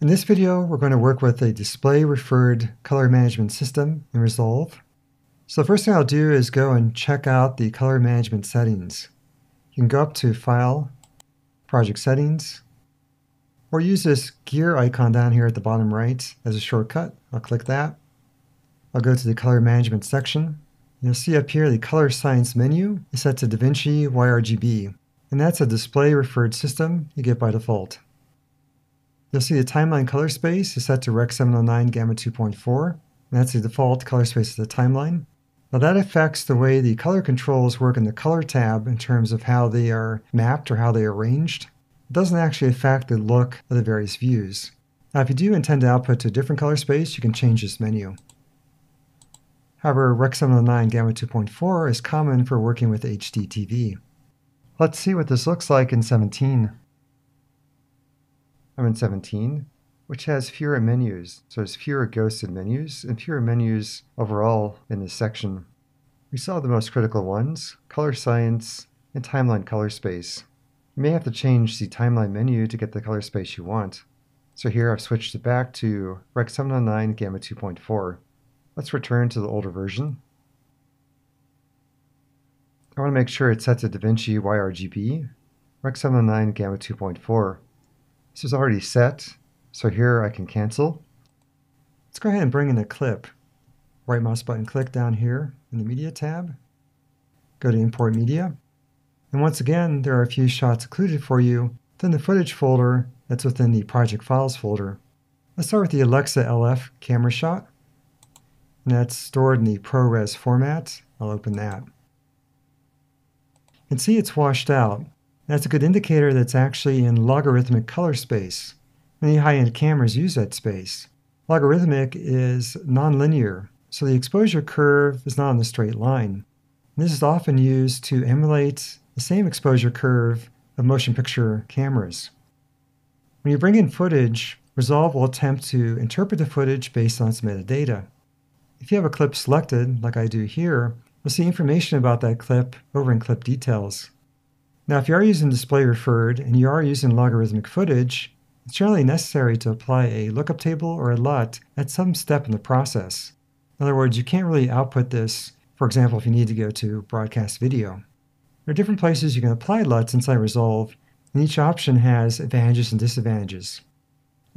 In this video, we're going to work with a display referred color management system in Resolve. So the first thing I'll do is go and check out the color management settings. You can go up to File, Project Settings, or use this gear icon down here at the bottom right as a shortcut. I'll click that. I'll go to the color management section. You'll see up here the color science menu is set to DaVinci YRGB, and that's a display referred system you get by default. You'll see the timeline color space is set to Rec 709 Gamma 2.4, and that's the default color space of the timeline. Now that affects the way the color controls work in the color tab in terms of how they are mapped or how they are arranged. It doesn't actually affect the look of the various views. Now if you do intend to output to a different color space, you can change this menu. However, Rec 709 Gamma 2.4 is common for working with HDTV. Let's see what this looks like in 17. I'm in 17, which has fewer menus. So there's fewer ghosted menus and fewer menus overall in this section. We saw the most critical ones, color science and timeline color space. You may have to change the timeline menu to get the color space you want. So here I've switched it back to Rec 709 Gamma 2.4. Let's return to the older version. I want to make sure it's set to DaVinci YRGB, Rec 709 Gamma 2.4. This is already set, so here I can cancel. Let's go ahead and bring in a clip. Right mouse button click down here in the Media tab. Go to Import Media. And once again, there are a few shots included for you within the footage folder that's within the Project Files folder. Let's start with the Alexa LF camera shot. And that's stored in the ProRes format. I'll open that. And see it's washed out. That's a good indicator that's actually in logarithmic color space. Many high-end cameras use that space. Logarithmic is nonlinear, so the exposure curve is not on the straight line. This is often used to emulate the same exposure curve of motion picture cameras. When you bring in footage, Resolve will attempt to interpret the footage based on its metadata. If you have a clip selected, like I do here, you'll see information about that clip over in Clip Details. Now, if you are using display referred and you are using logarithmic footage, it's generally necessary to apply a lookup table or a LUT at some step in the process. In other words, you can't really output this, for example, if you need to go to broadcast video. There are different places you can apply LUTs inside Resolve, and each option has advantages and disadvantages.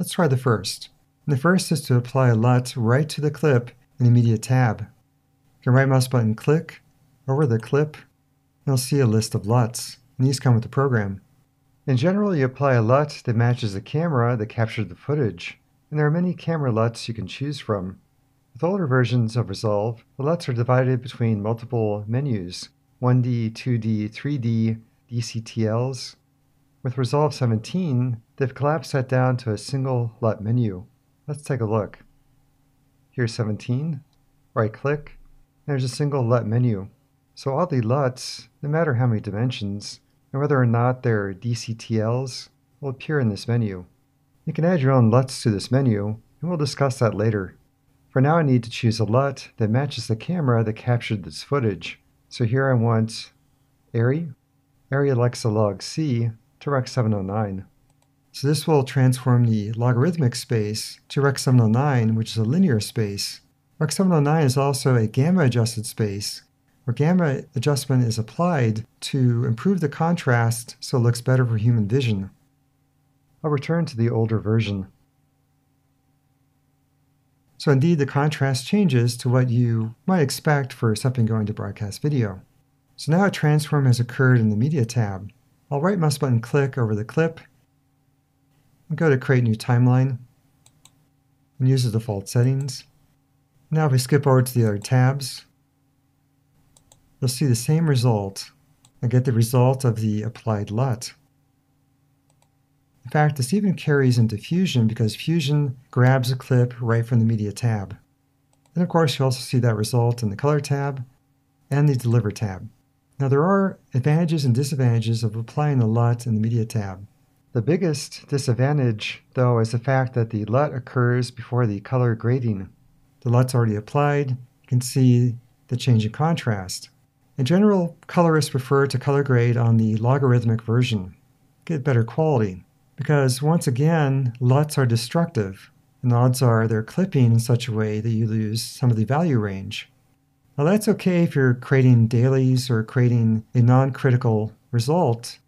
Let's try the first. And the first is to apply a LUT right to the clip in the Media tab. You can right mouse button click over the clip, and you'll see a list of LUTs and these come with the program. In general, you apply a LUT that matches the camera that captured the footage, and there are many camera LUTs you can choose from. With older versions of Resolve, the LUTs are divided between multiple menus 1D, 2D, 3D, DCTLs. With Resolve 17, they've collapsed that down to a single LUT menu. Let's take a look. Here's 17, right click, there's a single LUT menu. So all the LUTs, no matter how many dimensions, and whether or not they're DCTLs will appear in this menu. You can add your own LUTs to this menu, and we'll discuss that later. For now I need to choose a LUT that matches the camera that captured this footage. So here I want ARRI, ARRI Alexa Log C to Rec 709. So this will transform the logarithmic space to Rec 709, which is a linear space. Rec 709 is also a gamma adjusted space, where gamma adjustment is applied to improve the contrast so it looks better for human vision. I'll return to the older version. So indeed the contrast changes to what you might expect for something going to broadcast video. So now a transform has occurred in the Media tab. I'll right mouse button click over the clip and go to Create New Timeline and use the default settings. Now if we skip over to the other tabs, you'll see the same result I get the result of the applied LUT. In fact, this even carries into Fusion because Fusion grabs a clip right from the Media tab. And of course, you also see that result in the Color tab and the Deliver tab. Now, there are advantages and disadvantages of applying the LUT in the Media tab. The biggest disadvantage, though, is the fact that the LUT occurs before the color grading. The LUT's already applied, you can see the change in contrast. In general, colorists prefer to color grade on the logarithmic version, get better quality. because once again, LUTs are destructive, and odds are they're clipping in such a way that you lose some of the value range. Now that's okay if you're creating dailies or creating a non-critical result.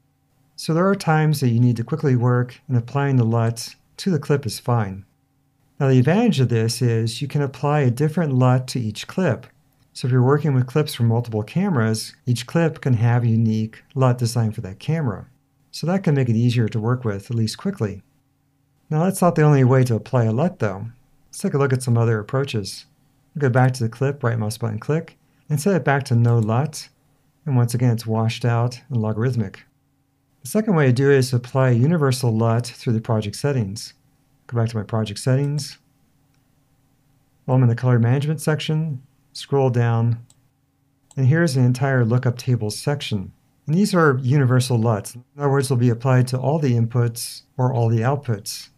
So there are times that you need to quickly work and applying the LUT to the clip is fine. Now the advantage of this is you can apply a different LUT to each clip. So if you're working with clips from multiple cameras, each clip can have a unique LUT designed for that camera. So that can make it easier to work with, at least quickly. Now that's not the only way to apply a LUT though. Let's take a look at some other approaches. Go back to the clip, right mouse button click, and set it back to no LUT. And once again, it's washed out and logarithmic. The second way to do it is to apply a universal LUT through the project settings. Go back to my project settings. While I'm in the color management section, scroll down, and here's an entire lookup tables section. And these are universal LUTs. In other words, they'll be applied to all the inputs or all the outputs.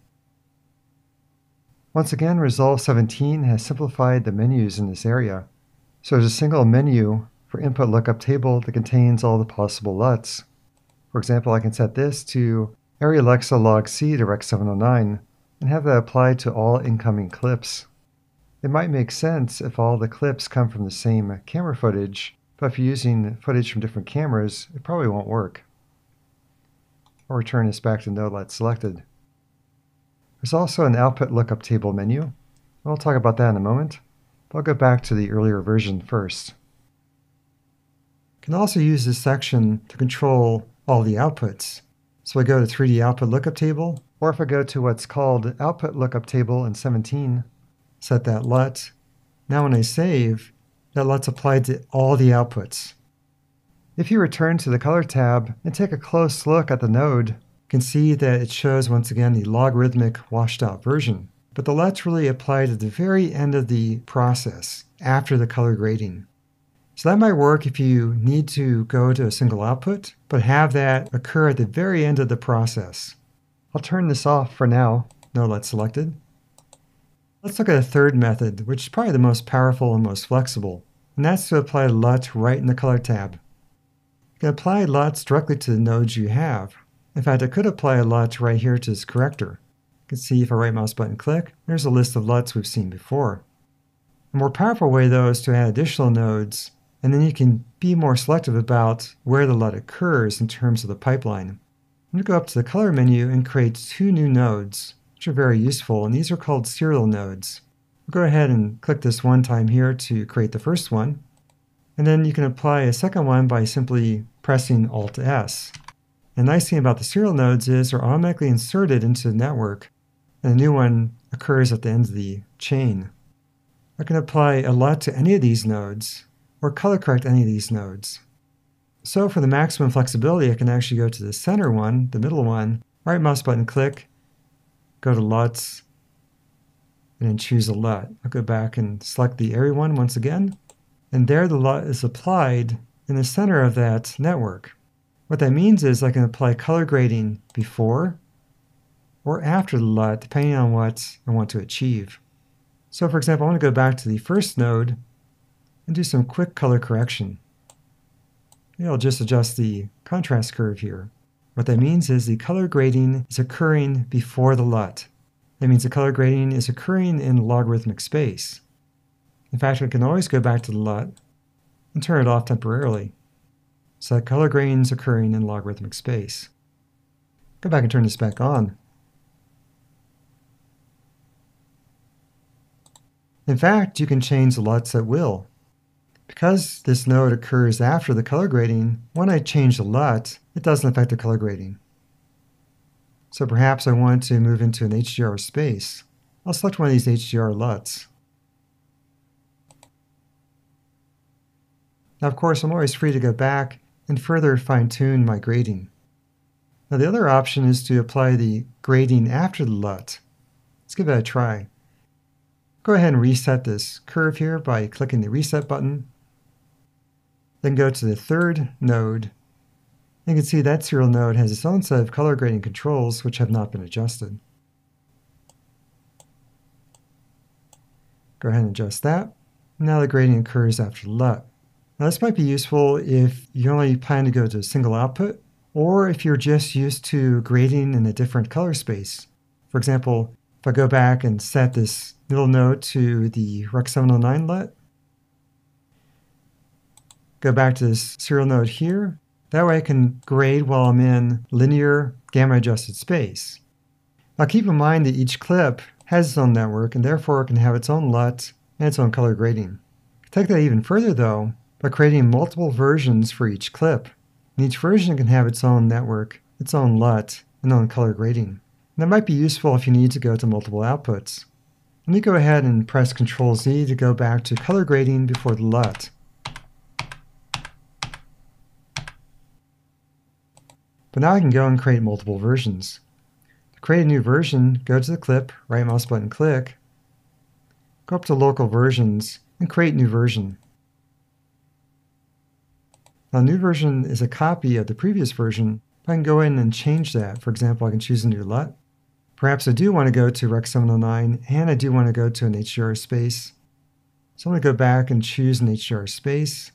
Once again, Resolve 17 has simplified the menus in this area. So there's a single menu for input lookup table that contains all the possible LUTs. For example, I can set this to Arri Alexa log C to Rec 709 and have that applied to all incoming clips. It might make sense if all the clips come from the same camera footage, but if you're using footage from different cameras, it probably won't work. I'll return this back to no LUT selected. There's also an output lookup table menu. I'll talk about that in a moment, but I'll go back to the earlier version first. You can also use this section to control all the outputs. So I go to 3D output lookup table, or if I go to what's called output lookup table in 17, set that LUT. Now when I save, that LUT's applied to all the outputs. If you return to the Color tab and take a close look at the node, you can see that it shows once again the logarithmic washed out version. But the LUT's really applied at the very end of the process, after the color grading. So that might work if you need to go to a single output, but have that occur at the very end of the process. I'll turn this off for now, no LUT selected. Let's look at a third method, which is probably the most powerful and most flexible, and that's to apply LUT right in the Color tab. You can apply LUTs directly to the nodes you have. In fact, I could apply a LUT right here to this corrector. You can see if I right mouse button click, there's a list of LUTs we've seen before. A more powerful way though is to add additional nodes, and then you can be more selective about where the LUT occurs in terms of the pipeline. I'm going to go up to the color menu and create two new nodes which are very useful, and these are called serial nodes. We'll go ahead and click this one time here to create the first one, and then you can apply a second one by simply pressing Alt-S. The nice thing about the serial nodes is they're automatically inserted into the network, and a new one occurs at the end of the chain. I can apply a LUT to any of these nodes, or color correct any of these nodes. So for the maximum flexibility, I can actually go to the center one, the middle one, right mouse button click, go to LUTs, and then choose a LUT. I'll go back and select the Arri one once again, and there the LUT is applied in the center of that network. What that means is I can apply color grading before or after the LUT, depending on what I want to achieve. So for example, I want to go back to the first node and do some quick color correction. Maybe I'll just adjust the contrast curve here. What that means is the color grading is occurring before the LUT. That means the color grading is occurring in logarithmic space. In fact, I can always go back to the LUT and turn it off temporarily. So that color grading is occurring in logarithmic space. Go back and turn this back on. In fact, you can change the LUTs at will. Because this node occurs after the color grading, when I change the LUT, it doesn't affect the color grading. So perhaps I want to move into an HDR space. I'll select one of these HDR LUTs. Now of course I'm always free to go back and further fine-tune my grading. Now the other option is to apply the grading after the LUT. Let's give that a try. Go ahead and reset this curve here by clicking the reset button then go to the third node. You can see that serial node has its own set of color grading controls which have not been adjusted. Go ahead and adjust that. Now the grading occurs after the LUT. Now this might be useful if you only plan to go to a single output or if you're just used to grading in a different color space. For example, if I go back and set this middle node to the Rec 709 LUT, go back to this serial node here, that way I can grade while I'm in linear gamma adjusted space. Now keep in mind that each clip has its own network and therefore can have its own LUT and its own color grading. Take that even further though by creating multiple versions for each clip. And each version can have its own network, its own LUT, and own color grading. And that might be useful if you need to go to multiple outputs. Let me go ahead and press Ctrl Z to go back to color grading before the LUT. But now I can go and create multiple versions. To create a new version, go to the clip, right mouse button click, go up to local versions, and create new version. Now, new version is a copy of the previous version. I can go in and change that. For example, I can choose a new LUT. Perhaps I do want to go to Rec 709 and I do want to go to an HDR space. So I'm going to go back and choose an HDR space.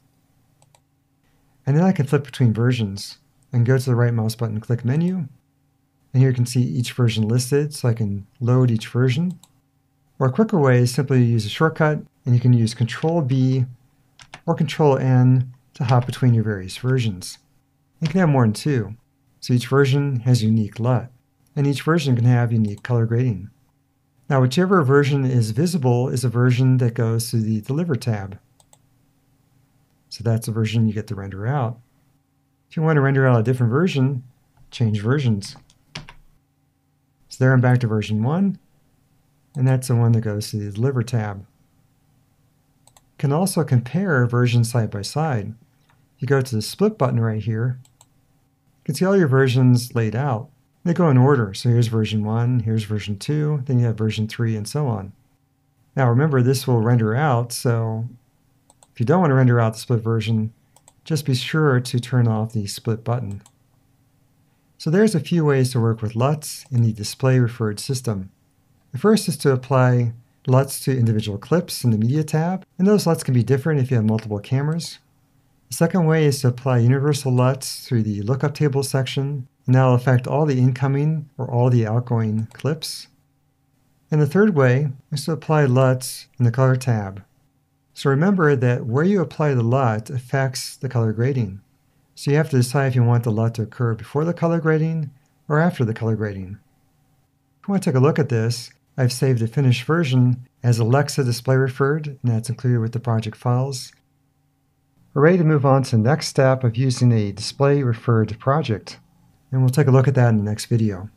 And then I can flip between versions and go to the right mouse button, click menu. And here you can see each version listed, so I can load each version. Or a quicker way is simply to use a shortcut, and you can use Control B or Control N to hop between your various versions. You can have more than two, so each version has unique LUT, and each version can have unique color grading. Now, whichever version is visible is a version that goes to the Deliver tab. So that's the version you get to render out. If you want to render out a different version, change versions. So there I'm back to version 1, and that's the one that goes to the Deliver tab. You can also compare versions side by side. You go to the split button right here, you can see all your versions laid out. They go in order, so here's version 1, here's version 2, then you have version 3, and so on. Now remember, this will render out, so if you don't want to render out the split version, just be sure to turn off the split button. So there's a few ways to work with LUTs in the display referred system. The first is to apply LUTs to individual clips in the Media tab, and those LUTs can be different if you have multiple cameras. The second way is to apply universal LUTs through the lookup table section, and that will affect all the incoming or all the outgoing clips. And the third way is to apply LUTs in the Color tab. So remember that where you apply the LUT affects the color grading. So you have to decide if you want the LUT to occur before the color grading or after the color grading. If you want to take a look at this, I've saved the finished version as Alexa display referred, and that's included with the project files. We're ready to move on to the next step of using a display referred project, and we'll take a look at that in the next video.